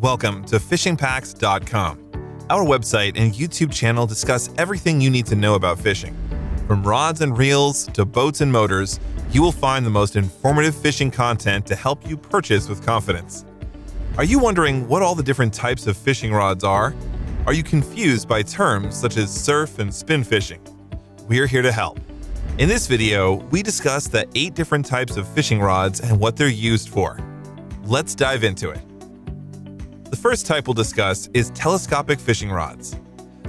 Welcome to fishingpax.com. Our website and YouTube channel discuss everything you need to know about fishing. From rods and reels to boats and motors, you will find the most informative fishing content to help you purchase with confidence. Are you wondering what all the different types of fishing rods are? Are you confused by terms such as surf and spin fishing? We're here to help. In this video, we discuss the eight different types of fishing rods and what they're used for. Let's dive into it. The first type we'll discuss is telescopic fishing rods.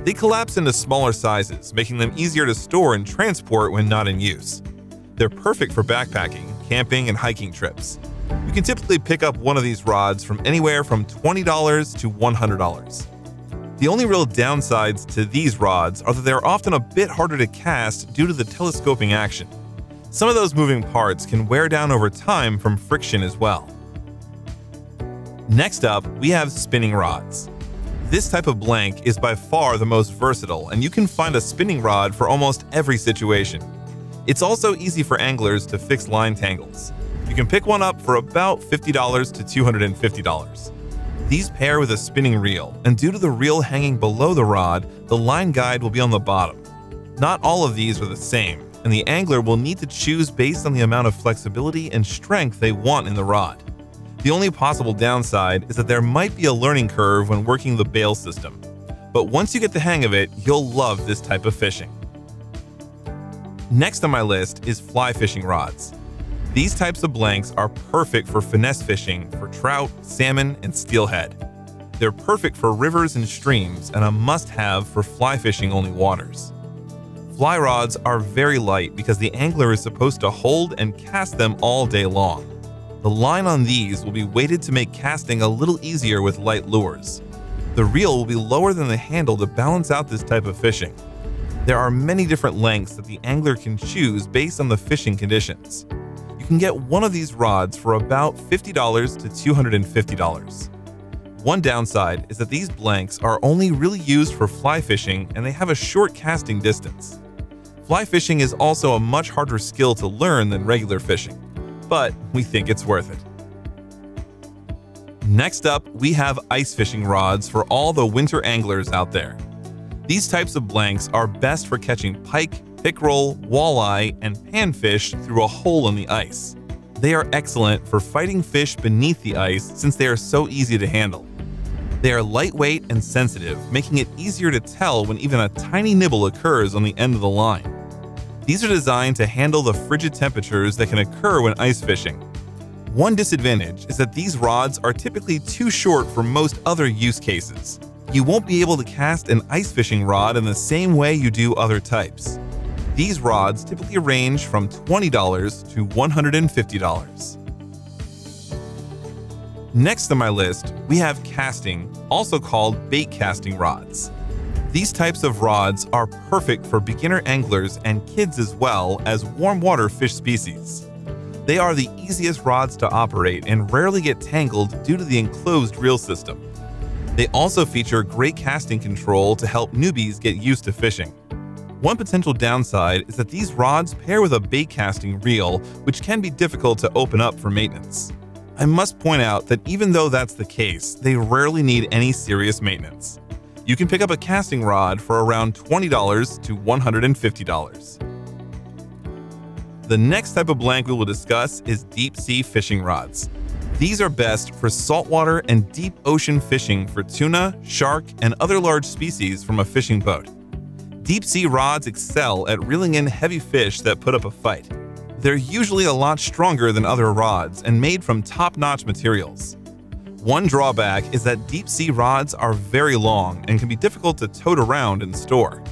They collapse into smaller sizes, making them easier to store and transport when not in use. They're perfect for backpacking, camping, and hiking trips. You can typically pick up one of these rods from anywhere from $20 to $100. The only real downsides to these rods are that they're often a bit harder to cast due to the telescoping action. Some of those moving parts can wear down over time from friction as well. Next up, we have spinning rods. This type of blank is by far the most versatile, and you can find a spinning rod for almost every situation. It's also easy for anglers to fix line tangles. You can pick one up for about $50 to $250. These pair with a spinning reel, and due to the reel hanging below the rod, the line guide will be on the bottom. Not all of these are the same, and the angler will need to choose based on the amount of flexibility and strength they want in the rod. The only possible downside is that there might be a learning curve when working the bail system. But once you get the hang of it, you'll love this type of fishing. Next on my list is fly fishing rods. These types of blanks are perfect for finesse fishing for trout, salmon, and steelhead. They're perfect for rivers and streams and a must-have for fly fishing only waters. Fly rods are very light because the angler is supposed to hold and cast them all day long. The line on these will be weighted to make casting a little easier with light lures. The reel will be lower than the handle to balance out this type of fishing. There are many different lengths that the angler can choose based on the fishing conditions. You can get one of these rods for about $50 to $250. One downside is that these blanks are only really used for fly fishing and they have a short casting distance. Fly fishing is also a much harder skill to learn than regular fishing but we think it's worth it. Next up, we have ice fishing rods for all the winter anglers out there. These types of blanks are best for catching pike, pickerel, walleye, and panfish through a hole in the ice. They are excellent for fighting fish beneath the ice since they are so easy to handle. They are lightweight and sensitive, making it easier to tell when even a tiny nibble occurs on the end of the line. These are designed to handle the frigid temperatures that can occur when ice fishing. One disadvantage is that these rods are typically too short for most other use cases. You won't be able to cast an ice fishing rod in the same way you do other types. These rods typically range from $20 to $150. Next on my list, we have casting, also called bait casting rods. These types of rods are perfect for beginner anglers and kids as well as warm water fish species. They are the easiest rods to operate and rarely get tangled due to the enclosed reel system. They also feature great casting control to help newbies get used to fishing. One potential downside is that these rods pair with a bait casting reel, which can be difficult to open up for maintenance. I must point out that even though that's the case, they rarely need any serious maintenance you can pick up a casting rod for around $20 to $150. The next type of blank we will discuss is deep sea fishing rods. These are best for saltwater and deep ocean fishing for tuna, shark, and other large species from a fishing boat. Deep sea rods excel at reeling in heavy fish that put up a fight. They're usually a lot stronger than other rods and made from top-notch materials. One drawback is that deep sea rods are very long and can be difficult to tote around and store.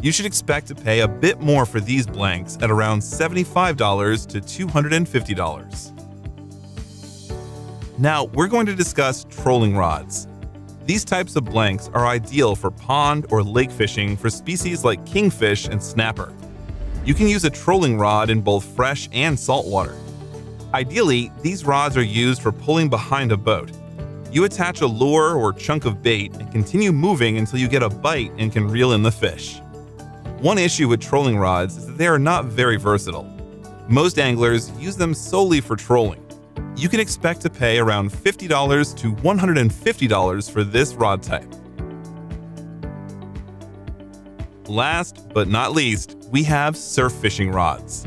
You should expect to pay a bit more for these blanks at around $75 to $250. Now, we're going to discuss trolling rods. These types of blanks are ideal for pond or lake fishing for species like kingfish and snapper. You can use a trolling rod in both fresh and saltwater. Ideally, these rods are used for pulling behind a boat, you attach a lure or chunk of bait and continue moving until you get a bite and can reel in the fish. One issue with trolling rods is that they are not very versatile. Most anglers use them solely for trolling. you can expect to pay around $50 to $150 for this rod type. Last but not least, we have surf fishing rods.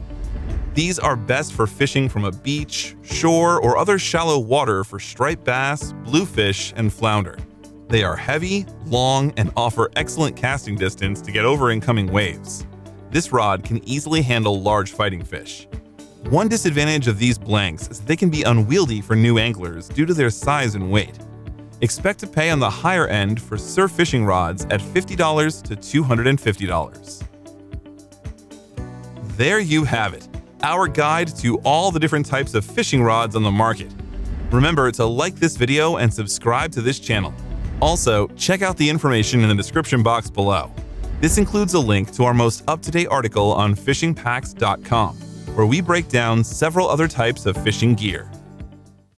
These are best for fishing from a beach, shore, or other shallow water for striped bass, bluefish, and flounder. They are heavy, long, and offer excellent casting distance to get over incoming waves. This rod can easily handle large fighting fish. One disadvantage of these blanks is they can be unwieldy for new anglers due to their size and weight. Expect to pay on the higher end for surf fishing rods at $50 to $250. There you have it, our guide to all the different types of fishing rods on the market. Remember to like this video and subscribe to this channel. Also, check out the information in the description box below. This includes a link to our most up-to-date article on fishingpax.com, where we break down several other types of fishing gear.